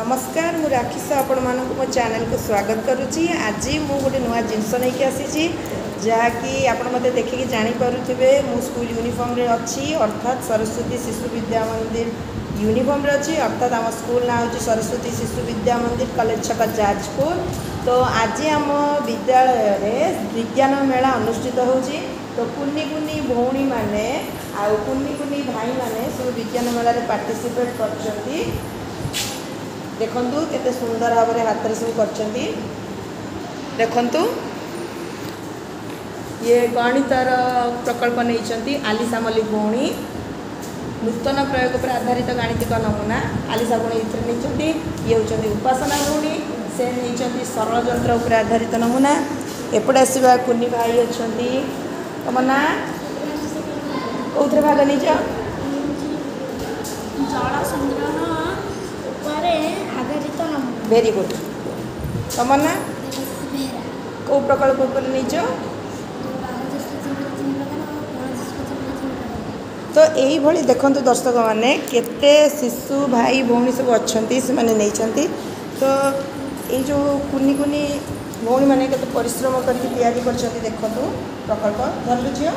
নমস্কার মু রাখিস আপনার মো চ্যানেলকে স্বাগত করুছি আজ মু গোটে নয় জিনিস নিয়ে আসিছি যাকি আপনার মতো দেখি জাঁপারে মু স্কুল ইউনিফর্মে অছি অর্থাৎ সরস্বতী শিশু বিদ্যা মন্দির ইউনিফর্মে অছি অর্থাৎ আমার স্কুল না হচ্ছে সরস্বতী শিশু বিদ্যা মন্দির কলেজ ছকা যাজপুর তো আজ আম বিদ্যালয়ের বিজ্ঞান মেলা অনুষ্ঠিত হচ্ছে তো କୁନି କୁନି ଭଉଣୀମାନେ ଆଉ କୁନି କୁନି ଭାଇମାନେ ସବୁ ବିଜ୍ଞାନ ମେଳାରେ ପାର୍ଟିସିପେଟ୍ କରିଛନ୍ତି ଦେଖନ୍ତୁ କେତେ ସୁନ୍ଦର ଭାବରେ ହାତରେ ସବୁ କରିଛନ୍ତି ଦେଖନ୍ତୁ ଇଏ ଗଣିତର ପ୍ରକଳ୍ପ ନେଇଛନ୍ତି ଆଲିସା ମଲ୍ଲିକ ଭଉଣୀ ନୂତନ ପ୍ରୟୋଗ ଉପରେ ଆଧାରିତ ଗାଣିତିକ ନମୁନା ଆଲିସା ଭଉଣୀ ଏଥିରେ ନେଇଛନ୍ତି ଇଏ ହେଉଛନ୍ତି ଉପାସନା ଭଉଣୀ ସେ ନେଇଛନ୍ତି ସରଳ ଯନ୍ତ୍ର ଉପରେ ଆଧାରିତ ନମୁନା ଏପଟେ ଆସିବା କୁନି ଭାଇ ଅଛନ୍ତି ତମ ନାଁ କେଉଁଥିରେ ଭାଗ ନେଇଛ ভেরি গুড তোমার না কেউ প্রকল্প উপরে নিচ তো এইভাবে দেখুন দর্শক মানে কত শিশু ভাই ভৌণী সব অনেক সে তো এই যে কুনি কুনি ভৌণী মানে কত পরিশ্রম করি তৈরি করছেন দেখুন প্রকল্প ধরলু ঝিও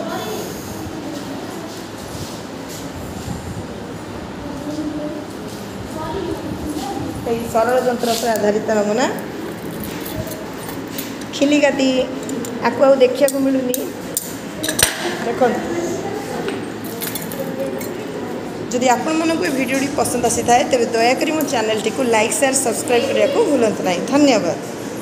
এই ସରଳଯନ୍ତ୍ର ଉପରେ ଆଧାରିତ ନମୁନା ଖିଲିକାତି ଆକୁ ଆଉ ଦେଖିବାକୁ ମିଳୁନି ଦେଖନ୍ତୁ ଯଦି ଆପଣମାନଙ୍କୁ ଏ ଭିଡ଼ିଓଟି ପସନ୍ଦ ଆସିଥାଏ ତେବେ ଦୟାକରି ମୋ ଚ୍ୟାନେଲଟିକୁ ଲାଇକ୍ ସେୟାର ସବସ୍କ୍ରାଇବ୍ କରିବାକୁ ଭୁଲନ୍ତୁ ନାହିଁ ଧନ୍ୟବାଦ